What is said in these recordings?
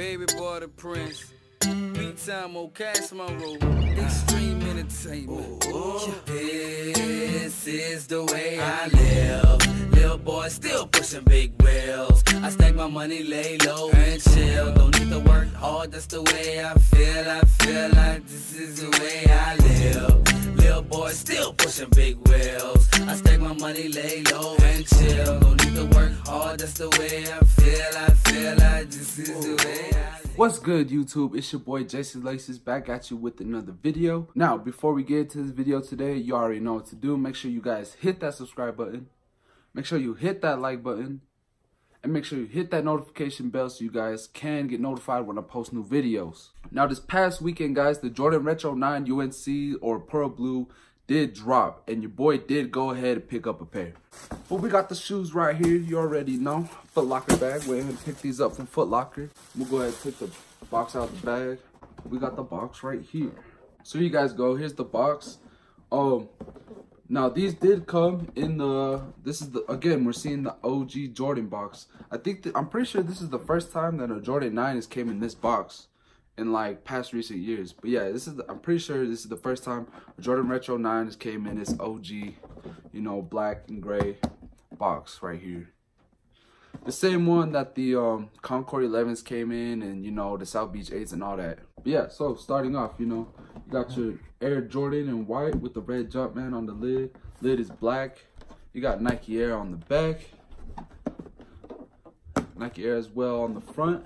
baby boy the prince. Beat time on Cash Monroe. Extreme entertainment. Ooh, this is the way I live. Little boy still pushing big wheels. I stack my money, lay low and chill. Don't need to work hard, that's the way I feel. I feel like this is the way I live. Little boy still pushing big wheels. I stack my money, lay low and chill. Don't need to work hard, that's the way I feel. I feel is the way I. What's good YouTube? It's your boy Jace's Laces back at you with another video. Now, before we get into this video today, you already know what to do. Make sure you guys hit that subscribe button. Make sure you hit that like button. And make sure you hit that notification bell so you guys can get notified when I post new videos. Now, this past weekend, guys, the Jordan Retro 9 UNC or Pearl Blue did drop. And your boy did go ahead and pick up a pair. But we got the shoes right here. You already know. Foot Locker bag. We went ahead and pick these up from Foot Locker. We'll go ahead and take the box out of the bag. We got the box right here. So you guys go. Here's the box. Um, now these did come in the. This is the again we're seeing the OG Jordan box. I think that, I'm pretty sure this is the first time that a Jordan 9 has came in this box in like past recent years. But yeah, this is the, I'm pretty sure this is the first time Jordan Retro 9s came in this OG, you know, black and gray box right here. The same one that the um, Concord 11s came in and, you know, the South Beach 8s and all that. But yeah, so starting off, you know, you got your Air Jordan in white with the red Jumpman on the lid. Lid is black. You got Nike Air on the back. Nike Air as well on the front.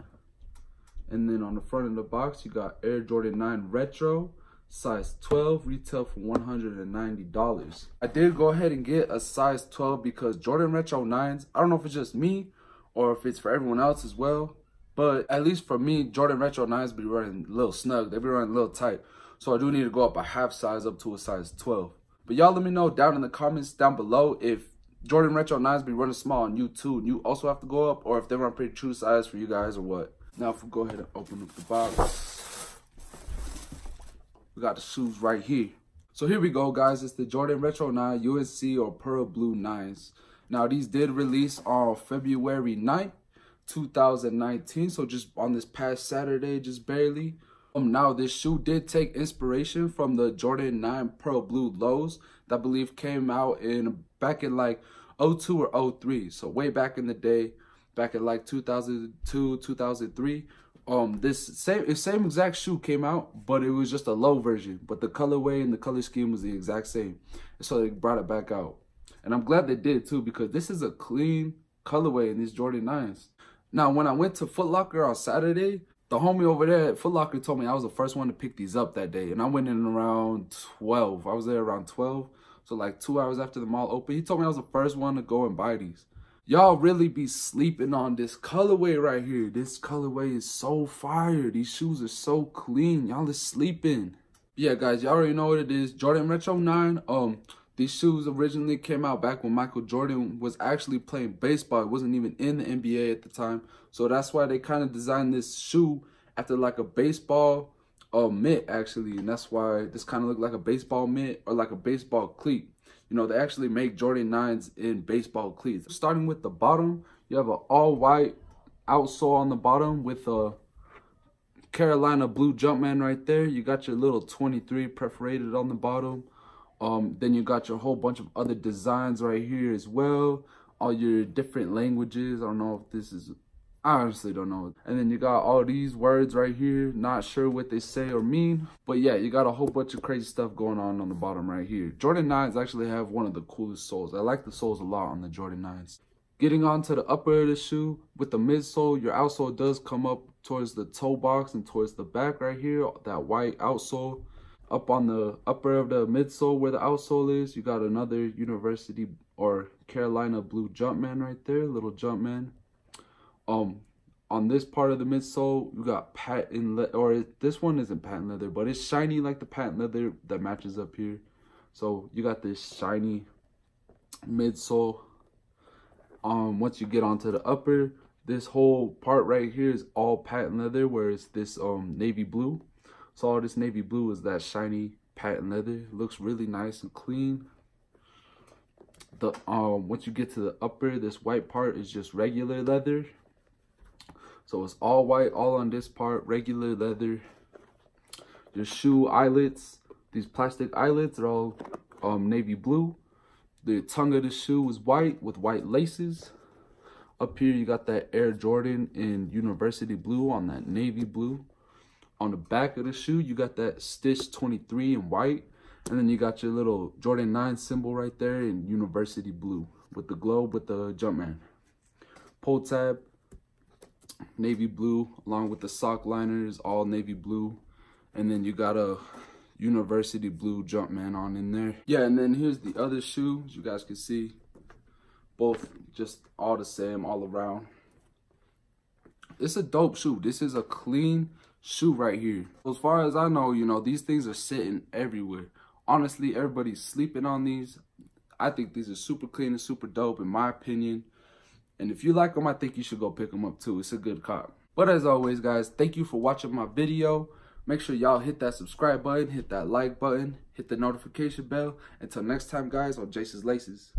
And then on the front of the box, you got Air Jordan 9 Retro, size 12, retail for $190. I did go ahead and get a size 12 because Jordan Retro 9s, I don't know if it's just me or if it's for everyone else as well, but at least for me, Jordan Retro 9s be running a little snug. They be running a little tight. So I do need to go up a half size up to a size 12. But y'all let me know down in the comments down below if Jordan Retro 9s be running small on you too. And you also have to go up or if they run pretty true size for you guys or what. Now if we go ahead and open up the box. We got the shoes right here. So here we go guys. It's the Jordan Retro 9 UNC or Pearl Blue 9s. Now these did release on February 9th, 2019. So just on this past Saturday, just barely. Um, now this shoe did take inspiration from the Jordan 9 Pearl Blue lows that I believe came out in back in like 02 or 03. So way back in the day, back in like 2002, 2003. Um, this same same exact shoe came out, but it was just a low version. But the colorway and the color scheme was the exact same. So they brought it back out. And I'm glad they did too because this is a clean colorway in these Jordan 9s. Now, when I went to Foot Locker on Saturday, the homie over there at Foot Locker told me I was the first one to pick these up that day. And I went in around 12. I was there around 12. So like two hours after the mall opened. He told me I was the first one to go and buy these. Y'all really be sleeping on this colorway right here. This colorway is so fire. These shoes are so clean. Y'all is sleeping. Yeah, guys, y'all already know what it is. Jordan Retro 9. Um, these shoes originally came out back when Michael Jordan was actually playing baseball. It wasn't even in the NBA at the time. So that's why they kind of designed this shoe after like a baseball uh, mitt, actually. And that's why this kind of looked like a baseball mitt or like a baseball cleat. You know, they actually make Jordan 9s in baseball cleats. Starting with the bottom, you have an all-white outsole on the bottom with a Carolina blue Jumpman right there. You got your little 23 perforated on the bottom. Um, then you got your whole bunch of other designs right here as well. All your different languages. I don't know if this is, I honestly don't know. And then you got all these words right here. Not sure what they say or mean. But yeah, you got a whole bunch of crazy stuff going on on the bottom right here. Jordan 9s actually have one of the coolest soles. I like the soles a lot on the Jordan 9s. Getting on to the upper of the shoe, with the midsole, your outsole does come up towards the toe box and towards the back right here, that white outsole up on the upper of the midsole where the outsole is, you got another university or Carolina blue Jumpman right there, little Jumpman. Um, on this part of the midsole, you got patent or this one isn't patent leather, but it's shiny like the patent leather that matches up here. So you got this shiny midsole. Um, once you get onto the upper, this whole part right here is all patent leather, whereas this um navy blue. So all this navy blue is that shiny patent leather. It looks really nice and clean. The um once you get to the upper, this white part is just regular leather. So it's all white, all on this part, regular leather. The shoe eyelets, these plastic eyelets are all um, navy blue. The tongue of the shoe is white with white laces. Up here, you got that Air Jordan in University Blue on that navy blue. On the back of the shoe, you got that Stitch 23 in white. And then you got your little Jordan 9 symbol right there in University Blue with the globe with the Jumpman. Pull tab, navy blue, along with the sock liners, all navy blue. And then you got a University Blue Jumpman on in there. Yeah, and then here's the other shoe, as you guys can see both just all the same all around. It's a dope shoe. This is a clean shoe right here. As far as i know you know these things are sitting everywhere. Honestly everybody's sleeping on these. I think these are super clean and super dope in my opinion and if you like them i think you should go pick them up too. It's a good cop. But as always guys thank you for watching my video. Make sure y'all hit that subscribe button hit that like button hit the notification bell. Until next time guys on Jace's laces